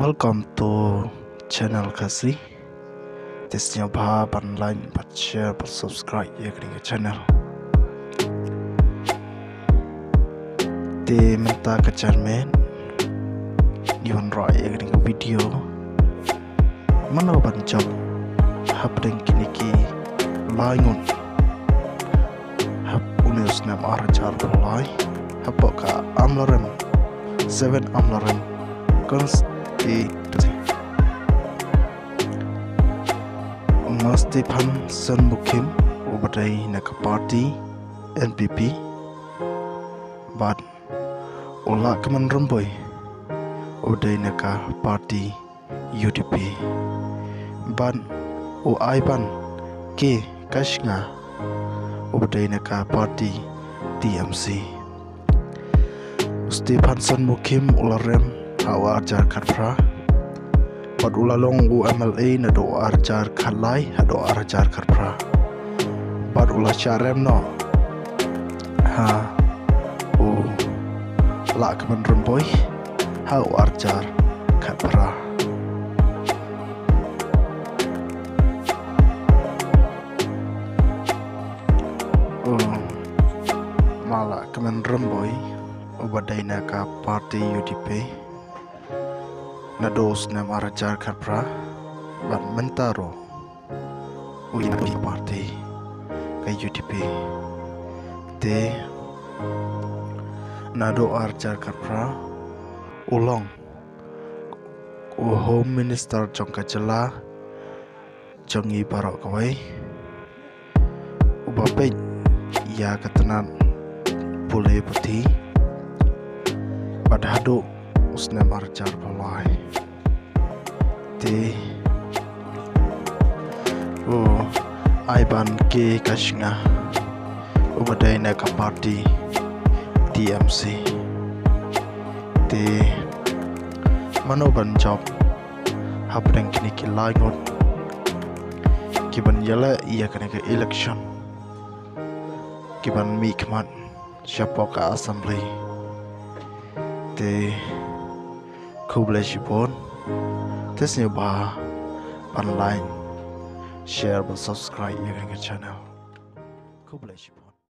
Welcome to channel Kasi. This new ba ban like but share but subscribe ye kring channel. Te menta ka charmen. Yon roi ye kring video. Mana ban job. Hapdeng kini ki laingun. Hap unius nam ara char lai. Hapok ka amlarem. Seven amlarem. ទីមកស្ទីផាន់សិនមុខឹមឧបតីនៅកប៉ាទី NPP បាទអូឡាកមិនរំបុយអូដេនៅកប៉ាទី UDP បានអូអាយបានគេកាសងាឧបតីនៅកប៉ាទី TMC ស្ទីផាន់សិនមុខឹមអូឡារឹម hawa ajar karpra Pad ulalong u MLA na do arjar kalai hado arjar karpra Pad ula charem no. Ha. U la kemen rumboy ha u arjar karpra u mala kemen rumboy ubadai na ka party UDP na dos na marajar kapra ban mentaro. Ui na di party kay UDP te na do arjar kapra ulong. U minister jong kajala jong i barok kawai. Ubapej ya ketenan boleh putih. Pada usne marjar balai te oh aiban ke kashinga ubadai na ka party TMC te mano ban job. Hapreng kini ki laingot kiban yala iya kene ke election. Kiban mi siapa ka assembly. Te khu ble you pon this new bar online. Like share and subscribe your channel. Khu ble